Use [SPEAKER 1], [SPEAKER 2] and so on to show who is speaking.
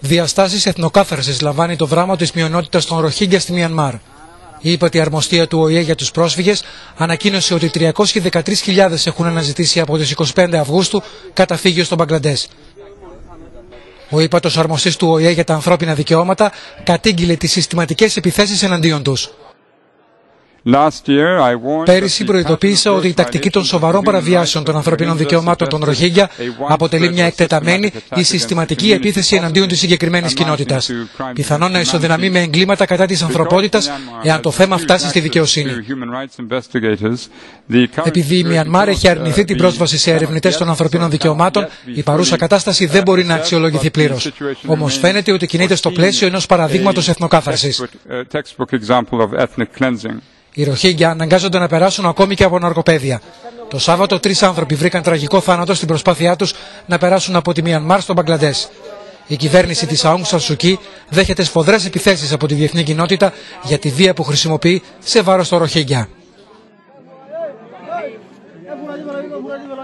[SPEAKER 1] Διαστάσεις εθνοκάθαρσης λαμβάνει το δράμα της μειονότητας των Ροχίγκια στη Μιανμάρ. Η ύπατη αρμοστία του ΟΗΕ για τους πρόσφυγες ανακοίνωσε ότι 313.000 έχουν αναζητήσει από τις 25 Αυγούστου καταφύγιο στο Μπαγκλαντές. Ο ύπατος αρμοστής του ΟΗΕ για τα ανθρώπινα δικαιώματα κατήγγειλε τις συστηματικές επιθέσεις εναντίον τους. Πέρυσι προειδοποίησα ότι η τακτική των σοβαρών παραβιάσεων των ανθρωπίνων δικαιωμάτων των Ροχίγκια αποτελεί μια εκτεταμένη ή συστηματική επίθεση εναντίον της συγκεκριμένης κοινότητας. Πιθανόν να ισοδυναμεί με εγκλήματα κατά της ανθρωπότητας εάν το θέμα φτάσει στη δικαιοσύνη. Επειδή η Μιανμάρ έχει αρνηθεί την πρόσβαση σε ερευνητές των ανθρωπίνων δικαιωμάτων, η παρούσα κατάσταση δεν μπορεί να αξιολογηθεί πλήρως. Όμως φαίνεται ότι κινείται στο πλαίσιο ενός παραδείγματος εθνοκάθαρσης. Οι Ροχίγκια αναγκάζονται να περάσουν ακόμη και από ναρκοπαίδια. Το Σάββατο τρεις άνθρωποι βρήκαν τραγικό θάνατο στην προσπάθειά τους να περάσουν από τη Μιανμάρ στο Μπαγκλαντές. Η κυβέρνηση της Αούγκ Σανσουκή δέχεται σφοδρές επιθέσεις από τη διεθνή κοινότητα για τη βία που χρησιμοποιεί σε βάρος των Ροχίγκια.